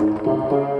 Música